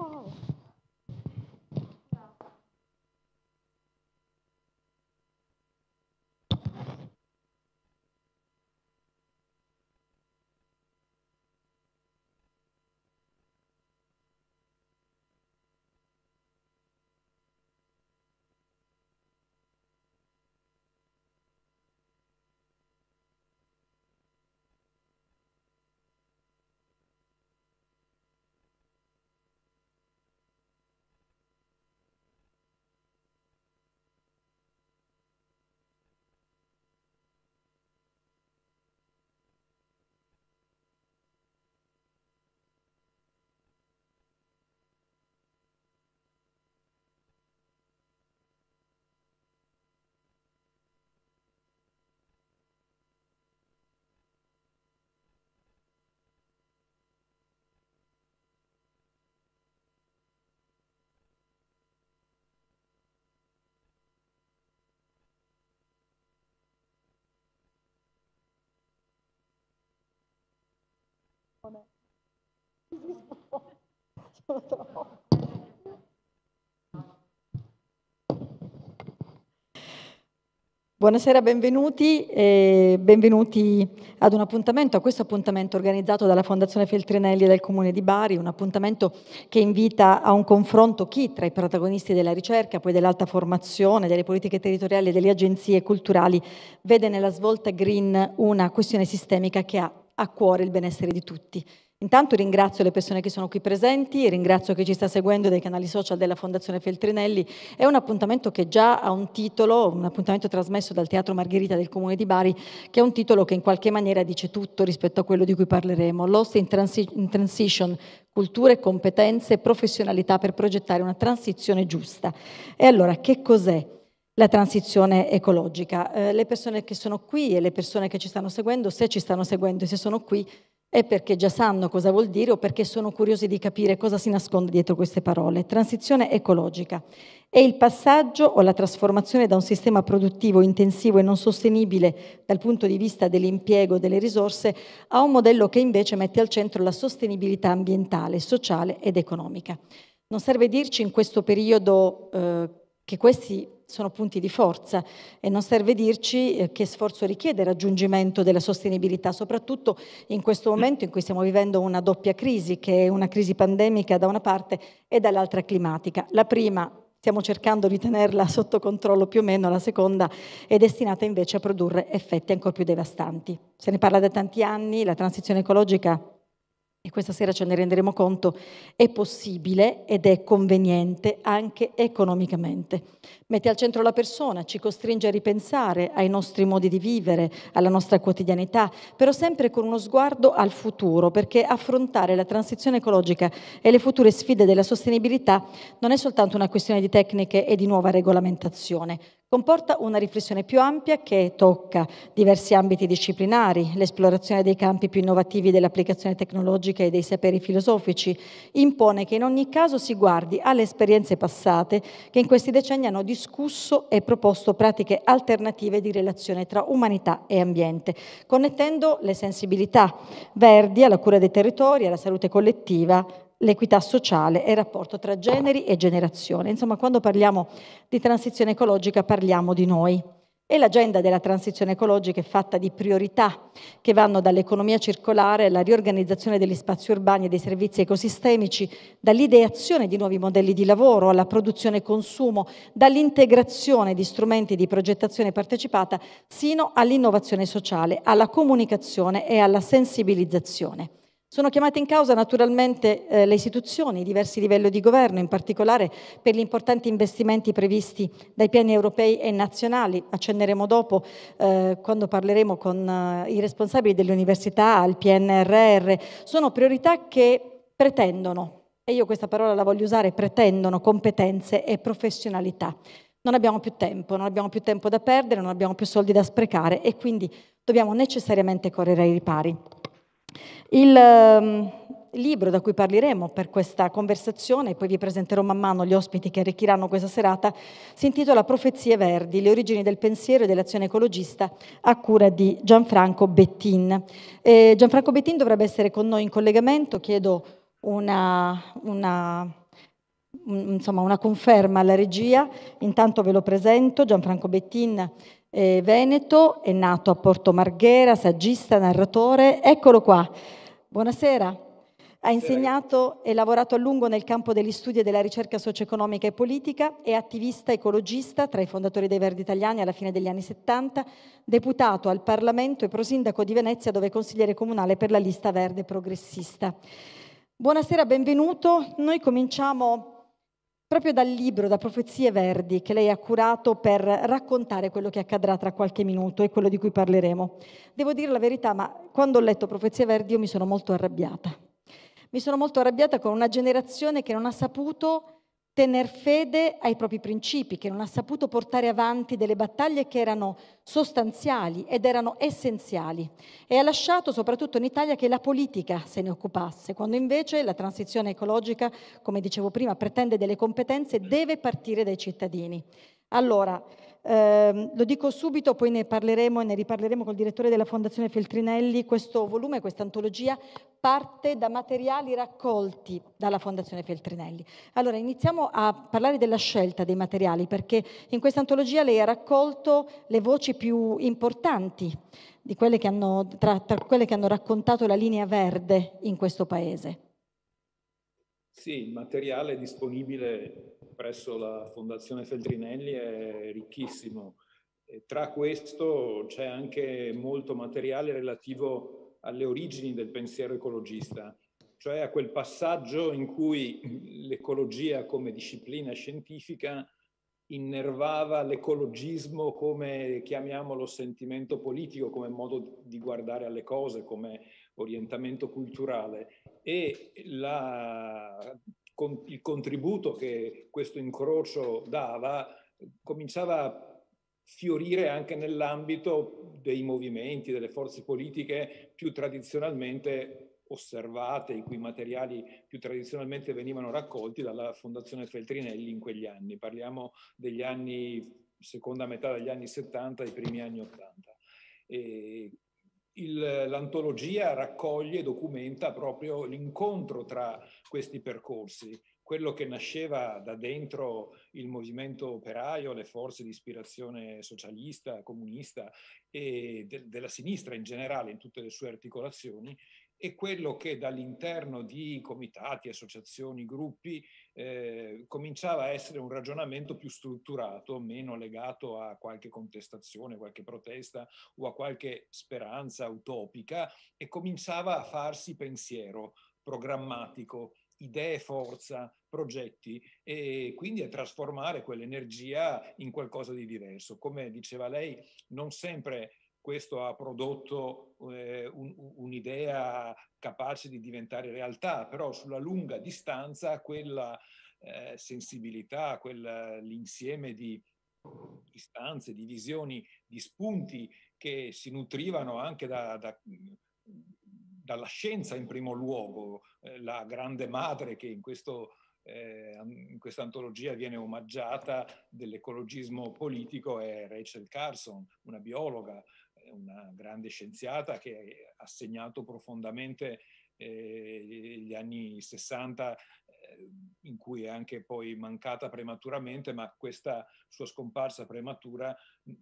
fall. Buonasera, benvenuti, e benvenuti ad un appuntamento, a questo appuntamento organizzato dalla Fondazione Feltrinelli del Comune di Bari, un appuntamento che invita a un confronto chi tra i protagonisti della ricerca, poi dell'alta formazione, delle politiche territoriali e delle agenzie culturali vede nella svolta green una questione sistemica che ha a cuore il benessere di tutti. Intanto ringrazio le persone che sono qui presenti, ringrazio chi ci sta seguendo dai canali social della Fondazione Feltrinelli. È un appuntamento che già ha un titolo, un appuntamento trasmesso dal Teatro Margherita del Comune di Bari, che è un titolo che in qualche maniera dice tutto rispetto a quello di cui parleremo. Lost in, transi- in Transition, culture, competenze e professionalità per progettare una transizione giusta. E allora, che cos'è? La transizione ecologica. Eh, le persone che sono qui e le persone che ci stanno seguendo, se ci stanno seguendo e se sono qui, è perché già sanno cosa vuol dire o perché sono curiosi di capire cosa si nasconde dietro queste parole. Transizione ecologica è il passaggio o la trasformazione da un sistema produttivo intensivo e non sostenibile dal punto di vista dell'impiego delle risorse a un modello che invece mette al centro la sostenibilità ambientale, sociale ed economica. Non serve dirci in questo periodo eh, che questi sono punti di forza e non serve dirci eh, che sforzo richiede il raggiungimento della sostenibilità, soprattutto in questo momento in cui stiamo vivendo una doppia crisi, che è una crisi pandemica da una parte e dall'altra climatica. La prima stiamo cercando di tenerla sotto controllo più o meno, la seconda è destinata invece a produrre effetti ancora più devastanti. Se ne parla da tanti anni, la transizione ecologica e questa sera ce ne renderemo conto, è possibile ed è conveniente anche economicamente. Mette al centro la persona, ci costringe a ripensare ai nostri modi di vivere, alla nostra quotidianità, però sempre con uno sguardo al futuro, perché affrontare la transizione ecologica e le future sfide della sostenibilità non è soltanto una questione di tecniche e di nuova regolamentazione, Comporta una riflessione più ampia che tocca diversi ambiti disciplinari, l'esplorazione dei campi più innovativi dell'applicazione tecnologica e dei saperi filosofici, impone che in ogni caso si guardi alle esperienze passate che in questi decenni hanno discusso e proposto pratiche alternative di relazione tra umanità e ambiente, connettendo le sensibilità verdi alla cura dei territori, alla salute collettiva, l'equità sociale e il rapporto tra generi e generazione. Insomma, quando parliamo di transizione ecologica parliamo di noi. E l'agenda della transizione ecologica è fatta di priorità che vanno dall'economia circolare alla riorganizzazione degli spazi urbani e dei servizi ecosistemici, dall'ideazione di nuovi modelli di lavoro alla produzione e consumo, dall'integrazione di strumenti di progettazione partecipata sino all'innovazione sociale, alla comunicazione e alla sensibilizzazione. Sono chiamate in causa naturalmente eh, le istituzioni, i diversi livelli di governo, in particolare per gli importanti investimenti previsti dai piani europei e nazionali. Accenneremo dopo, eh, quando parleremo con eh, i responsabili delle università, al PNRR. Sono priorità che pretendono, e io questa parola la voglio usare, pretendono competenze e professionalità. Non abbiamo più tempo, non abbiamo più tempo da perdere, non abbiamo più soldi da sprecare e quindi dobbiamo necessariamente correre ai ripari. Il um, libro da cui parleremo per questa conversazione, poi vi presenterò man mano gli ospiti che arricchiranno questa serata, si intitola Profezie Verdi, le origini del pensiero e dell'azione ecologista a cura di Gianfranco Bettin. Eh, Gianfranco Bettin dovrebbe essere con noi in collegamento, chiedo una, una insomma, una conferma alla regia. Intanto ve lo presento, Gianfranco Bettin Veneto, è nato a Porto Marghera, saggista, narratore. Eccolo qua. Buonasera. Ha insegnato e lavorato a lungo nel campo degli studi e della ricerca socio-economica e politica, è attivista ecologista tra i fondatori dei Verdi Italiani alla fine degli anni 70, deputato al Parlamento e prosindaco di Venezia dove è consigliere comunale per la lista verde progressista. Buonasera, benvenuto. Noi cominciamo proprio dal libro Da Profezie Verdi che lei ha curato per raccontare quello che accadrà tra qualche minuto e quello di cui parleremo. Devo dire la verità, ma quando ho letto Profezie Verdi io mi sono molto arrabbiata. Mi sono molto arrabbiata con una generazione che non ha saputo tener fede ai propri principi, che non ha saputo portare avanti delle battaglie che erano sostanziali ed erano essenziali e ha lasciato soprattutto in Italia che la politica se ne occupasse, quando invece la transizione ecologica, come dicevo prima, pretende delle competenze, deve partire dai cittadini. Allora, Eh, lo dico subito, poi ne parleremo e ne riparleremo col direttore della Fondazione Feltrinelli. Questo volume, questa antologia, parte da materiali raccolti dalla Fondazione Feltrinelli. Allora, iniziamo a parlare della scelta dei materiali, perché in questa antologia lei ha raccolto le voci più importanti quelle hanno, tra, tra quelle che hanno raccontato la linea verde in questo paese. Sì, il materiale disponibile presso la Fondazione Feltrinelli è ricchissimo. E tra questo c'è anche molto materiale relativo alle origini del pensiero ecologista, cioè a quel passaggio in cui l'ecologia come disciplina scientifica innervava l'ecologismo come, chiamiamolo, sentimento politico, come modo di guardare alle cose, come orientamento culturale e la, con, il contributo che questo incrocio dava cominciava a fiorire anche nell'ambito dei movimenti, delle forze politiche più tradizionalmente osservate, i cui materiali più tradizionalmente venivano raccolti dalla Fondazione Feltrinelli in quegli anni. Parliamo degli anni, seconda metà degli anni 70 e i primi anni 80. E l'antologia raccoglie e documenta proprio l'incontro tra questi percorsi, quello che nasceva da dentro il movimento operaio, le forze di ispirazione socialista, comunista e de della sinistra in generale in tutte le sue articolazioni e quello che dall'interno di comitati, associazioni, gruppi eh, cominciava a essere un ragionamento più strutturato, meno legato a qualche contestazione, qualche protesta o a qualche speranza utopica e cominciava a farsi pensiero programmatico, idee forza, progetti e quindi a trasformare quell'energia in qualcosa di diverso. Come diceva lei, non sempre questo ha prodotto eh, un, un'idea capace di diventare realtà, però sulla lunga distanza quella eh, sensibilità, quell'insieme di istanze, di visioni, di spunti che si nutrivano anche da, da, dalla scienza in primo luogo, eh, la grande madre che in questo eh, in questa antologia viene omaggiata dell'ecologismo politico è Rachel Carson, una biologa una grande scienziata che ha segnato profondamente eh, gli anni 60 eh, in cui è anche poi mancata prematuramente, ma questa sua scomparsa prematura mh,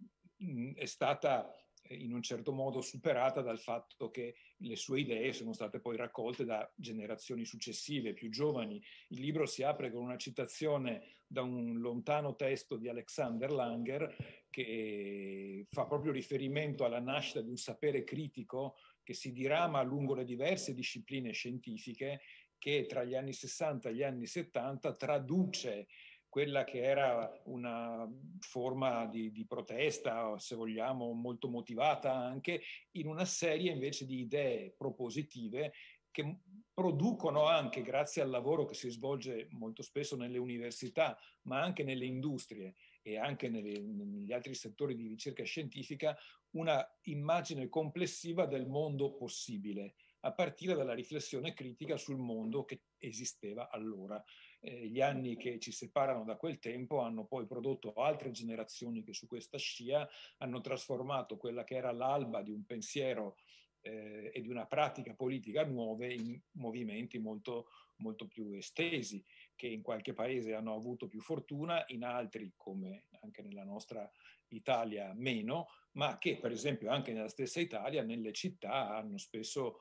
mm, è stata in un certo modo superata dal fatto che le sue idee sono state poi raccolte da generazioni successive, più giovani. Il libro si apre con una citazione da un lontano testo di Alexander Langer che fa proprio riferimento alla nascita di un sapere critico che si dirama lungo le diverse discipline scientifiche che tra gli anni 60 e gli anni 70 traduce quella che era una forma di, di, protesta, se vogliamo, molto motivata anche, in una serie invece di idee propositive che producono anche, grazie al lavoro che si svolge molto spesso nelle università, ma anche nelle industrie e anche nelle, negli altri settori di ricerca scientifica, una immagine complessiva del mondo possibile, a partire dalla riflessione critica sul mondo che esisteva allora eh, gli anni che ci separano da quel tempo hanno poi prodotto altre generazioni che su questa scia hanno trasformato quella che era l'alba di un pensiero eh, e di una pratica politica nuove in movimenti molto, molto più estesi, che in qualche paese hanno avuto più fortuna, in altri, come anche nella nostra Italia, meno, ma che per esempio anche nella stessa Italia, nelle città, hanno spesso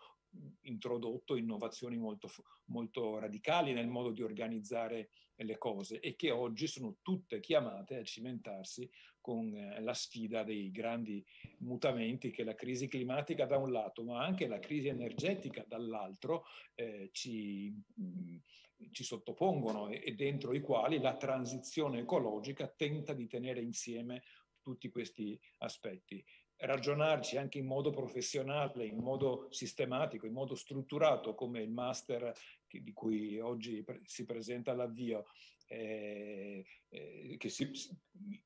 introdotto innovazioni molto, molto radicali nel modo di organizzare le cose e che oggi sono tutte chiamate a cimentarsi con eh, la sfida dei grandi mutamenti che la crisi climatica da un lato, ma anche la crisi energetica dall'altro eh, ci, mm, ci, sottopongono e, e dentro i quali la transizione ecologica tenta di tenere insieme tutti questi aspetti ragionarci anche in modo professionale, in modo sistematico, in modo strutturato, come il master di cui oggi si presenta l'avvio, eh, eh, che si,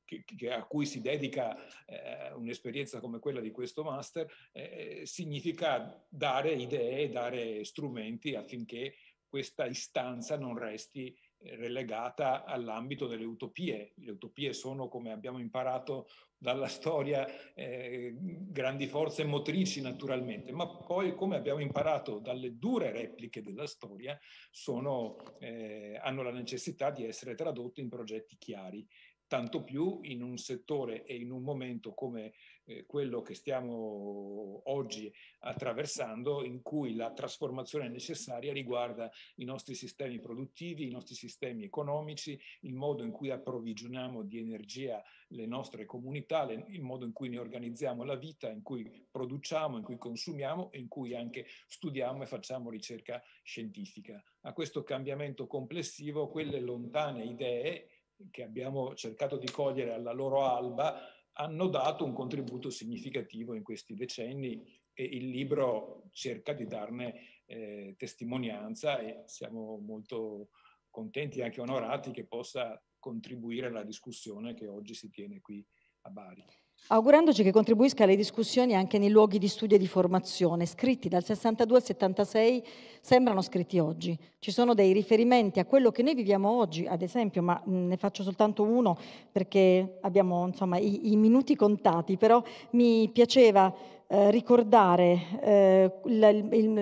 che, che a cui si dedica eh, un'esperienza come quella di questo master, eh, significa dare idee, dare strumenti affinché questa istanza non resti relegata all'ambito delle utopie. Le utopie sono, come abbiamo imparato dalla storia, eh, grandi forze motrici naturalmente, ma poi, come abbiamo imparato dalle dure repliche della storia, sono, eh, hanno la necessità di essere tradotte in progetti chiari tanto più in un settore e in un momento come eh, quello che stiamo oggi attraversando, in cui la trasformazione necessaria riguarda i nostri sistemi produttivi, i nostri sistemi economici, il modo in cui approvvigioniamo di energia le nostre comunità, le, il modo in cui ne organizziamo la vita, in cui produciamo, in cui consumiamo e in cui anche studiamo e facciamo ricerca scientifica. A questo cambiamento complessivo, quelle lontane idee che abbiamo cercato di cogliere alla loro alba hanno dato un contributo significativo in questi decenni e il libro cerca di darne eh, testimonianza e siamo molto contenti e anche onorati che possa contribuire alla discussione che oggi si tiene qui a Bari augurandoci che contribuisca alle discussioni anche nei luoghi di studio e di formazione, scritti dal 62 al 76, sembrano scritti oggi. Ci sono dei riferimenti a quello che noi viviamo oggi, ad esempio, ma ne faccio soltanto uno perché abbiamo insomma, i, i minuti contati, però mi piaceva eh, ricordare eh, il, il,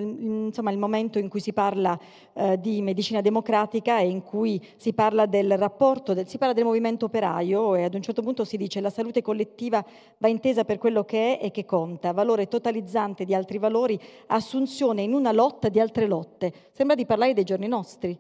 insomma, il, momento in cui si parla eh, di medicina democratica e in cui si parla del rapporto, del, si parla del movimento operaio e ad un certo punto si dice la salute collettiva va intesa per quello che è e che conta, valore totalizzante di altri valori, assunzione in una lotta di altre lotte. Sembra di parlare dei giorni nostri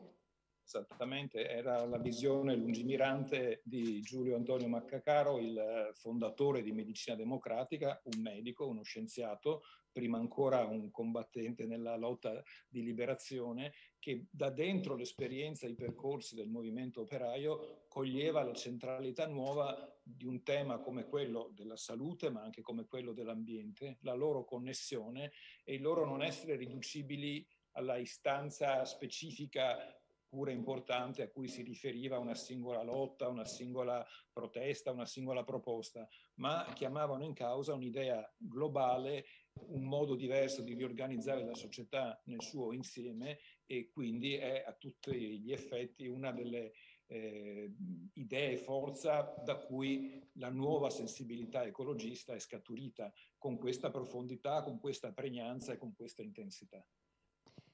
esattamente, era la visione lungimirante di Giulio Antonio Maccacaro, il fondatore di Medicina Democratica, un medico, uno scienziato, prima ancora un combattente nella lotta di liberazione, che da dentro l'esperienza i percorsi del movimento operaio coglieva la centralità nuova di un tema come quello della salute, ma anche come quello dell'ambiente, la loro connessione e il loro non essere riducibili alla istanza specifica pure importante a cui si riferiva una singola lotta, una singola protesta, una singola proposta, ma chiamavano in causa un'idea globale, un modo diverso di riorganizzare la società nel suo insieme e quindi è a tutti gli effetti una delle eh, idee forza da cui la nuova sensibilità ecologista è scaturita con questa profondità, con questa pregnanza e con questa intensità.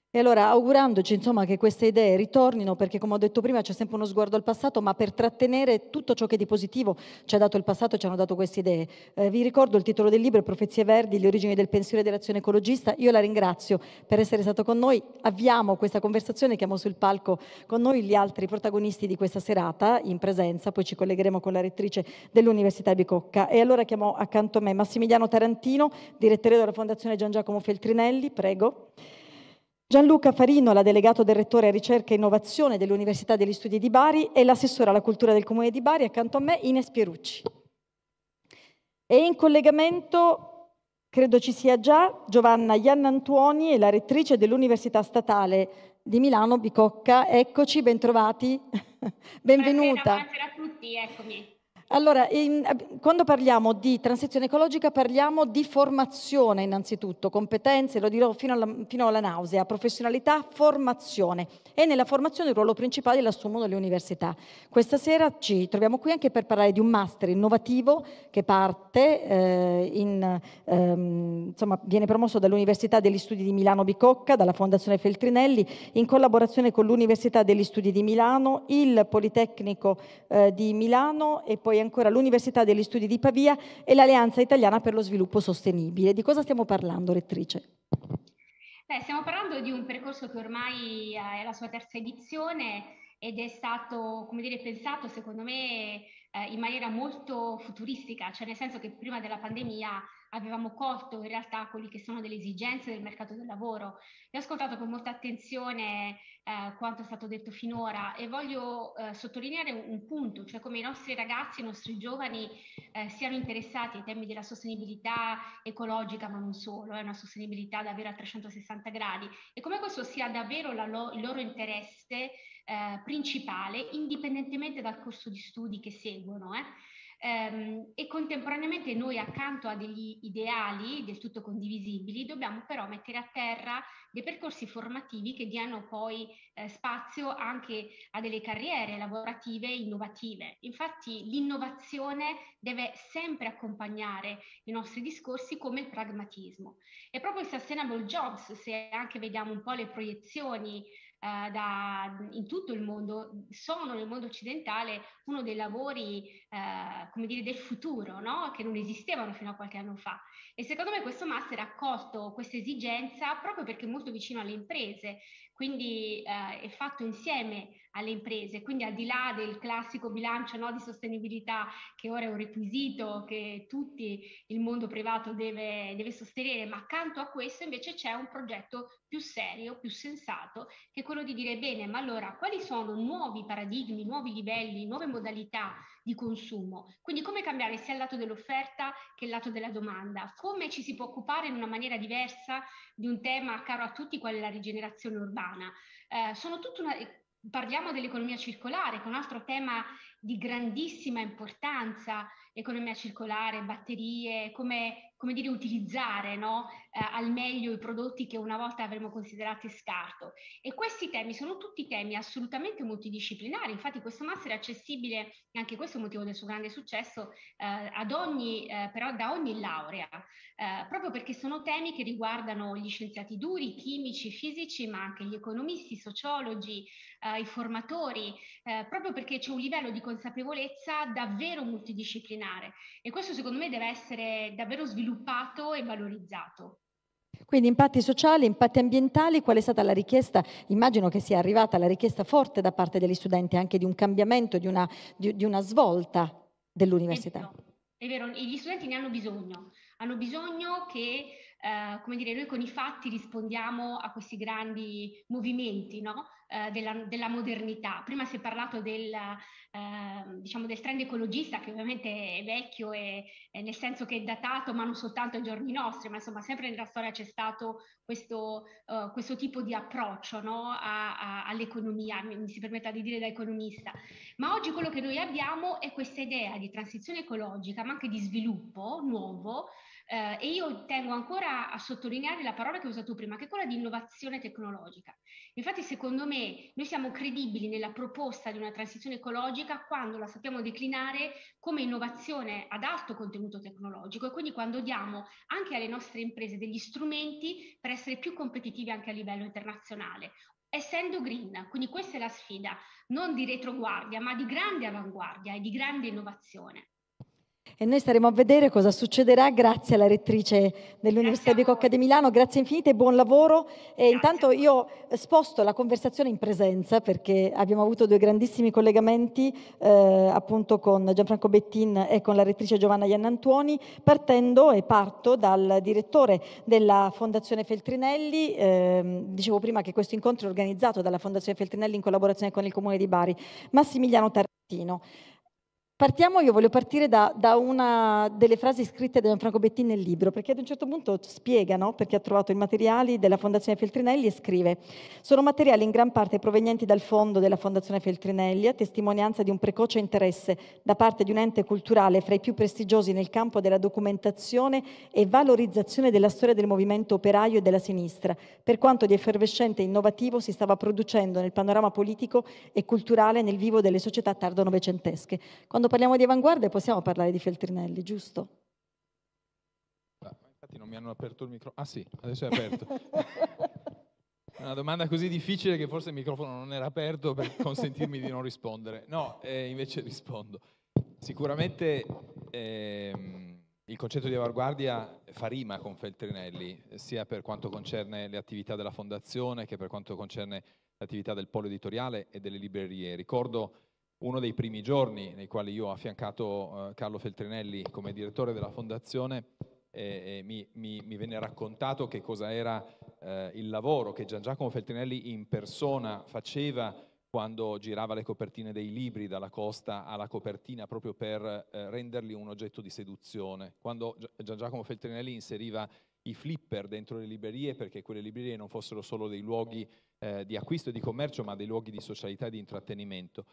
E allora augurandoci insomma, che queste idee ritornino, perché come ho detto prima c'è sempre uno sguardo al passato, ma per trattenere tutto ciò che di positivo ci ha dato il passato ci hanno dato queste idee. Eh, vi ricordo il titolo del libro, Profezie Verdi, le origini del pensiero e dell'azione ecologista. Io la ringrazio per essere stato con noi. Avviamo questa conversazione, chiamo sul palco con noi gli altri protagonisti di questa serata in presenza, poi ci collegheremo con la rettrice dell'Università Bicocca. E allora chiamo accanto a me Massimiliano Tarantino, direttore della Fondazione Gian Giacomo Feltrinelli, prego. Gianluca Farino, delegato del Rettore a Ricerca e Innovazione dell'Università degli Studi di Bari e l'assessore alla cultura del Comune di Bari, accanto a me Ines Pierucci. E in collegamento, credo ci sia già, Giovanna Iannantuoni, la rettrice dell'Università Statale di Milano, Bicocca. Eccoci, bentrovati. Benvenuta. Buonasera, buonasera a tutti, eccomi. Allora, in, quando parliamo di transizione ecologica parliamo di formazione innanzitutto, competenze, lo dirò fino alla, fino alla, nausea, professionalità, formazione e nella formazione il ruolo principale l'assumono le università. Questa sera ci troviamo qui anche per parlare di un master innovativo che parte, eh, in, ehm, insomma, viene promosso dall'Università degli Studi di Milano Bicocca, dalla Fondazione Feltrinelli, in collaborazione con l'Università degli Studi di Milano, il Politecnico eh, di Milano e poi poi ancora l'Università degli Studi di Pavia e l'Alleanza Italiana per lo Sviluppo Sostenibile. Di cosa stiamo parlando, rettrice? Beh, stiamo parlando di un percorso che ormai è la sua terza edizione ed è stato, come dire, pensato secondo me eh, in maniera molto futuristica, cioè nel senso che prima della pandemia avevamo colto in realtà quelli che sono delle esigenze del mercato del lavoro. E ho ascoltato con molta attenzione eh, quanto è stato detto finora e voglio eh, sottolineare un, un, punto, cioè come i nostri ragazzi, i nostri giovani eh, siano interessati ai temi della sostenibilità ecologica, ma non solo, è una sostenibilità davvero a 360 gradi e come questo sia davvero lo, il loro interesse eh, principale, indipendentemente dal corso di studi che seguono. Eh. Ehm, e contemporaneamente noi accanto a degli ideali del tutto condivisibili dobbiamo però mettere a terra dei percorsi formativi che diano poi eh, spazio anche a delle carriere lavorative innovative. Infatti l'innovazione deve sempre accompagnare i nostri discorsi come il pragmatismo. E proprio il Sustainable Jobs, se anche vediamo un po' le proiezioni eh, da, in tutto il mondo, sono nel mondo occidentale uno dei lavori, eh, come dire, del futuro, no? che non esistevano fino a qualche anno fa. E secondo me questo master ha colto questa esigenza proprio perché è molto vicino alle imprese, quindi eh, è fatto insieme alle imprese, quindi al di là del classico bilancio no, di sostenibilità che ora è un requisito che tutti il mondo privato deve, deve sostenere, ma accanto a questo invece c'è un progetto più serio, più sensato, che quello di dire bene, ma allora quali sono nuovi paradigmi, nuovi livelli, nuove modalità di consumo? Quindi come cambiare sia il lato dell'offerta che il lato della domanda? Come ci si può occupare in una maniera diversa di un tema caro a tutti, qual è la rigenerazione urbana? Eh, sono tutta una parliamo dell'economia circolare, che è un altro tema di grandissima importanza, economia circolare, batterie, come, come dire utilizzare no? Eh, al meglio i prodotti che una volta avremmo considerato scarto. E questi temi sono tutti temi assolutamente multidisciplinari, infatti questo master è accessibile, e anche questo è un motivo del suo grande successo, eh, ad ogni, eh, però da ogni laurea, eh, proprio perché sono temi che riguardano gli scienziati duri, chimici, fisici, ma anche gli economisti, i sociologi, eh, i formatori, eh, proprio perché c'è un livello di consapevolezza davvero multidisciplinare e questo secondo me deve essere davvero sviluppato e valorizzato. Quindi impatti sociali, impatti ambientali, qual è stata la richiesta? Immagino che sia arrivata la richiesta forte da parte degli studenti anche di un cambiamento, di una, di, di una svolta dell'università. È vero, è vero, gli studenti ne hanno bisogno, hanno bisogno che eh, come dire, noi con i fatti rispondiamo a questi grandi movimenti no? eh, della, della, modernità. Prima si è parlato del, eh, diciamo del trend ecologista, che ovviamente è vecchio e, e, nel senso che è datato, ma non soltanto ai giorni nostri, ma insomma sempre nella storia c'è stato questo, uh, questo tipo di approccio no? a, a, all'economia, mi, mi si permetta di dire da economista. Ma oggi quello che noi abbiamo è questa idea di transizione ecologica, ma anche di sviluppo nuovo, eh, e io tengo ancora a sottolineare la parola che ho usato prima, che è quella di innovazione tecnologica. Infatti, secondo me, noi siamo credibili nella proposta di una transizione ecologica quando la sappiamo declinare come innovazione ad alto contenuto tecnologico e quindi quando diamo anche alle nostre imprese degli strumenti per essere più competitivi anche a livello internazionale essendo green, quindi questa è la sfida, non di retroguardia, ma di grande avanguardia e di grande innovazione e noi staremo a vedere cosa succederà grazie alla rettrice dell'Università Bicocca di Milano. Grazie infinite, buon lavoro. E intanto io sposto la conversazione in presenza perché abbiamo avuto due grandissimi collegamenti eh, appunto con Gianfranco Bettin e con la rettrice Giovanna Iannantuoni, partendo e parto dal direttore della Fondazione Feltrinelli. Eh, dicevo prima che questo incontro è organizzato dalla Fondazione Feltrinelli in collaborazione con il Comune di Bari, Massimiliano Tarantino. Partiamo, io voglio partire da, da, una delle frasi scritte da Gianfranco Bettin nel libro, perché ad un certo punto spiega, no? perché ha trovato i materiali della Fondazione Feltrinelli e scrive sono materiali in gran parte provenienti dal fondo della Fondazione Feltrinelli, a testimonianza di un precoce interesse da parte di un ente culturale fra i più prestigiosi nel campo della documentazione e valorizzazione della storia del movimento operaio e della sinistra, per quanto di effervescente e innovativo si stava producendo nel panorama politico e culturale nel vivo delle società tardo-novecentesche. Quando quando parliamo di avanguardia possiamo parlare di Feltrinelli, giusto? Infatti non mi hanno aperto il microfono. Ah sì, adesso è aperto. Una domanda così difficile che forse il microfono non era aperto per consentirmi di non rispondere. No, eh, invece rispondo. Sicuramente ehm, il concetto di avanguardia fa rima con Feltrinelli, sia per quanto concerne le attività della fondazione che per quanto concerne l'attività del polo editoriale e delle librerie. Ricordo uno dei primi giorni nei quali io ho affiancato eh, Carlo Feltrinelli come direttore della fondazione e, e mi, mi, mi, venne raccontato che cosa era eh, il lavoro che Gian Giacomo Feltrinelli in persona faceva quando girava le copertine dei libri dalla costa alla copertina proprio per eh, renderli un oggetto di seduzione. Quando Gian Giacomo Feltrinelli inseriva i flipper dentro le librerie perché quelle librerie non fossero solo dei luoghi eh, di acquisto e di commercio ma dei luoghi di socialità e di intrattenimento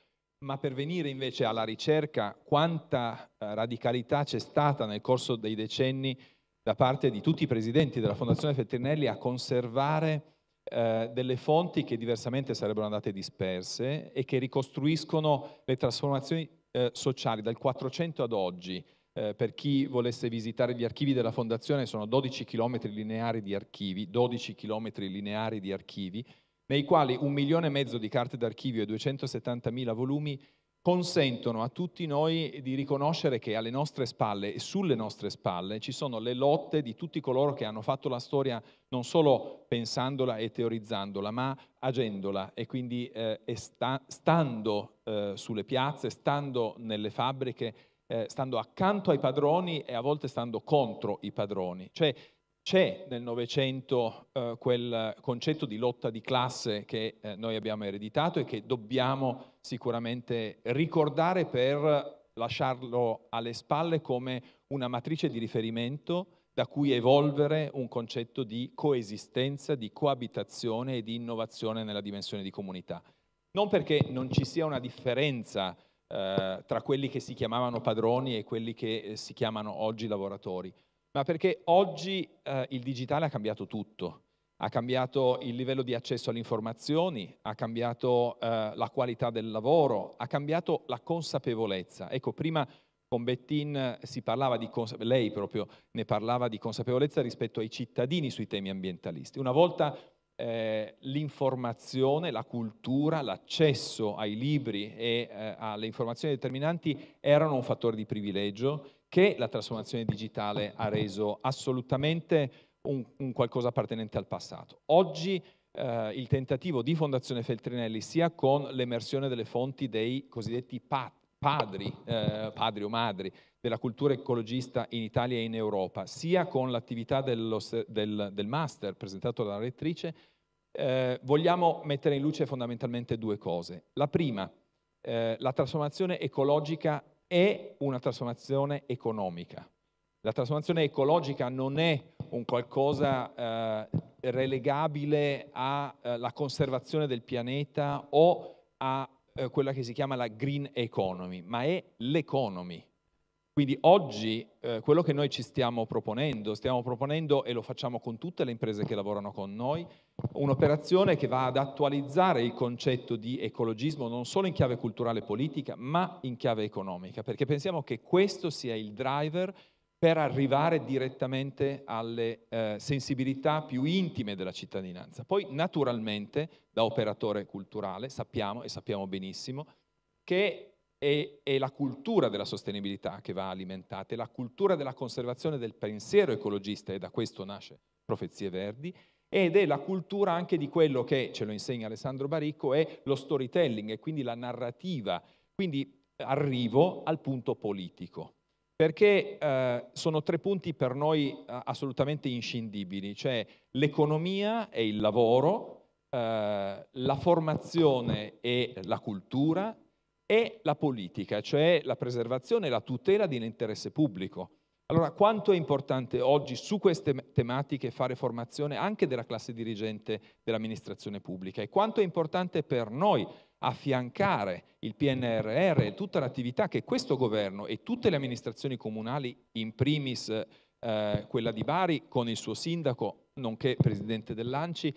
ma per venire invece alla ricerca quanta eh, radicalità c'è stata nel corso dei decenni da parte di tutti i presidenti della Fondazione Feltrinelli a conservare eh, delle fonti che diversamente sarebbero andate disperse e che ricostruiscono le trasformazioni eh, sociali dal 400 ad oggi. Eh, per chi volesse visitare gli archivi della Fondazione sono 12 km lineari di archivi, 12 km lineari di archivi, nei quali un milione e mezzo di carte d'archivio e 270.000 volumi consentono a tutti noi di riconoscere che alle nostre spalle e sulle nostre spalle ci sono le lotte di tutti coloro che hanno fatto la storia non solo pensandola e teorizzandola, ma agendola e quindi eh, sta, stando eh, sulle piazze, stando nelle fabbriche, eh, stando accanto ai padroni e a volte stando contro i padroni. Cioè c'è nel Novecento eh, quel concetto di lotta di classe che eh, noi abbiamo ereditato e che dobbiamo sicuramente ricordare per lasciarlo alle spalle come una matrice di riferimento da cui evolvere un concetto di coesistenza, di coabitazione e di innovazione nella dimensione di comunità. Non perché non ci sia una differenza eh, tra quelli che si chiamavano padroni e quelli che eh, si chiamano oggi lavoratori, ma perché oggi eh, il digitale ha cambiato tutto. Ha cambiato il livello di accesso alle informazioni, ha cambiato eh, la qualità del lavoro, ha cambiato la consapevolezza. Ecco, prima con Bettin si parlava di lei proprio ne parlava di consapevolezza rispetto ai cittadini sui temi ambientalisti. Una volta eh, l'informazione, la cultura, l'accesso ai libri e eh, alle informazioni determinanti erano un fattore di privilegio che la trasformazione digitale ha reso assolutamente un, un qualcosa appartenente al passato. Oggi eh, il tentativo di Fondazione Feltrinelli, sia con l'emersione delle fonti dei cosiddetti padri, eh, padri o madri della cultura ecologista in Italia e in Europa, sia con l'attività del, del, master presentato dalla rettrice, eh, vogliamo mettere in luce fondamentalmente due cose. La prima, eh, la trasformazione ecologica è una trasformazione economica. La trasformazione ecologica non è un qualcosa eh, relegabile alla eh, conservazione del pianeta o a eh, quella che si chiama la green economy, ma è l'economy. Quindi oggi eh, quello che noi ci stiamo proponendo, stiamo proponendo e lo facciamo con tutte le imprese che lavorano con noi, un'operazione che va ad attualizzare il concetto di ecologismo non solo in chiave culturale e politica, ma in chiave economica, perché pensiamo che questo sia il driver per arrivare direttamente alle eh, sensibilità più intime della cittadinanza. Poi naturalmente da operatore culturale sappiamo e sappiamo benissimo che è, è la cultura della sostenibilità che va alimentata, è la cultura della conservazione del pensiero ecologista e da questo nasce Profezie Verdi ed è la cultura anche di quello che, ce lo insegna Alessandro Baricco, è lo storytelling e quindi la narrativa. Quindi arrivo al punto politico, perché eh, sono tre punti per noi eh, assolutamente inscindibili, cioè l'economia e il lavoro, eh, la formazione e la cultura è la politica, cioè la preservazione e la tutela dell'interesse pubblico. Allora, quanto è importante oggi su queste tematiche fare formazione anche della classe dirigente dell'amministrazione pubblica e quanto è importante per noi affiancare il PNRR e tutta l'attività che questo governo e tutte le amministrazioni comunali, in primis eh, quella di Bari con il suo sindaco, nonché presidente dell'ANCI,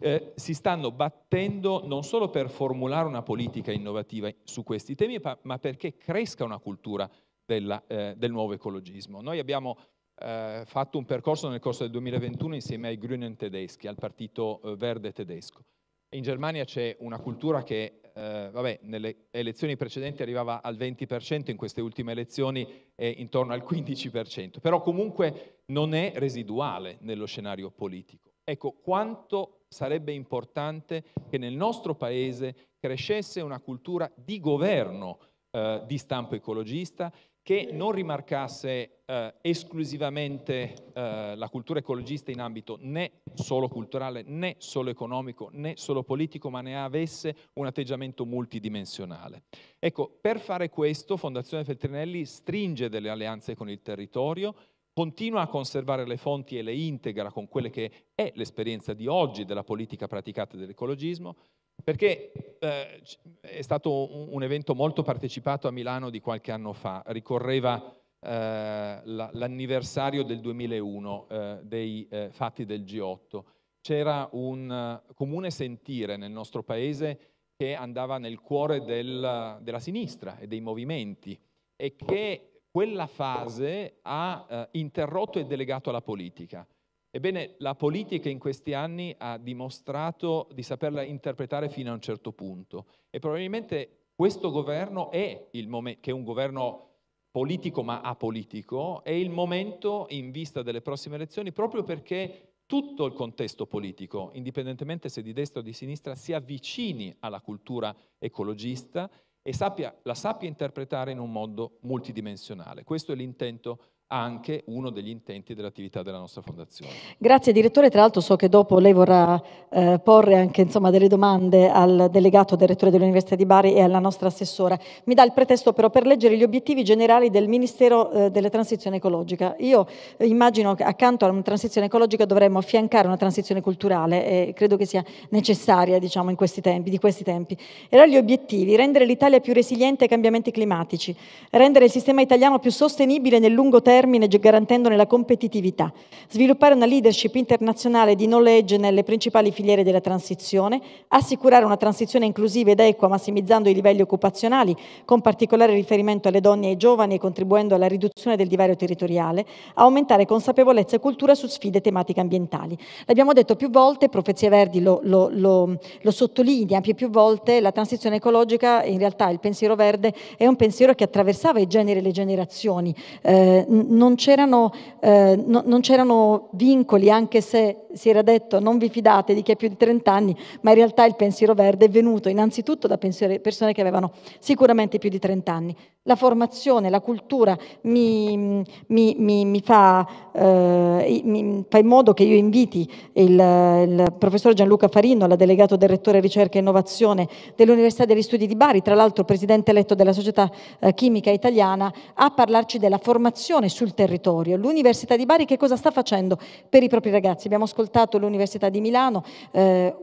eh, si stanno battendo non solo per formulare una politica innovativa su questi temi, ma perché cresca una cultura della, eh, del nuovo ecologismo. Noi abbiamo eh, fatto un percorso nel corso del 2021 insieme ai Grünen tedeschi, al partito eh, verde tedesco. In Germania c'è una cultura che, eh, vabbè, nelle elezioni precedenti arrivava al 20%, in queste ultime elezioni è intorno al 15%, però comunque non è residuale nello scenario politico. Ecco, quanto sarebbe importante che nel nostro paese crescesse una cultura di governo eh, di stampo ecologista che non rimarcasse eh, esclusivamente eh, la cultura ecologista in ambito né solo culturale, né solo economico, né solo politico, ma ne avesse un atteggiamento multidimensionale. Ecco, per fare questo Fondazione Feltrinelli stringe delle alleanze con il territorio, continua a conservare le fonti e le integra con quelle che è l'esperienza di oggi della politica praticata dell'ecologismo, perché eh, è stato un, un, evento molto partecipato a Milano di qualche anno fa, ricorreva eh, l'anniversario del 2001 eh, dei eh, fatti del G8. c'era un comune sentire nel nostro paese che andava nel cuore del, della sinistra e dei movimenti e che quella fase ha eh, interrotto e delegato alla politica. Ebbene, la politica in questi anni ha dimostrato di saperla interpretare fino a un certo punto e probabilmente questo governo è il momento, che è un governo politico ma apolitico, è il momento in vista delle prossime elezioni proprio perché tutto il contesto politico, indipendentemente se di destra o di sinistra, si avvicini alla cultura ecologista e sappia, la sappia interpretare in un modo multidimensionale. Questo è l'intento anche uno degli intenti dell'attività della nostra fondazione. Grazie direttore, tra l'altro so che dopo lei vorrà eh, porre anche insomma, delle domande al delegato del rettore dell'Università di Bari e alla nostra assessora. Mi dà il pretesto però per leggere gli obiettivi generali del Ministero eh, della Transizione Ecologica. Io immagino che accanto a una transizione ecologica dovremmo affiancare una transizione culturale e credo che sia necessaria diciamo, in questi tempi, di questi tempi. E gli obiettivi, rendere l'Italia più resiliente ai cambiamenti climatici, rendere il sistema italiano più sostenibile nel lungo termine termine garantendone la competitività, sviluppare una leadership internazionale di knowledge nelle principali filiere della transizione, assicurare una transizione inclusiva ed equa massimizzando i livelli occupazionali, con particolare riferimento alle donne e ai giovani e contribuendo alla riduzione del divario territoriale, aumentare consapevolezza e cultura su sfide tematiche ambientali. L'abbiamo detto più volte, Profezia Verdi lo, lo, lo, lo sottolinea più, più volte, la transizione ecologica, in realtà il pensiero verde è un pensiero che attraversava i generi e le generazioni, eh, non c'erano, eh, no, non c'erano vincoli, anche se si era detto non vi fidate di chi ha più di 30 anni, ma in realtà il pensiero verde è venuto innanzitutto da persone che avevano sicuramente più di 30 anni. La formazione, la cultura mi, mi, mi, mi fa, eh, fa, in modo che io inviti il, il, professor Gianluca Farino, la delegato del rettore ricerca e innovazione dell'Università degli Studi di Bari, tra l'altro presidente eletto della Società eh, Chimica Italiana, a parlarci della formazione sul territorio. L'Università di Bari che cosa sta facendo per i propri ragazzi? Abbiamo ascoltato l'Università di Milano, eh,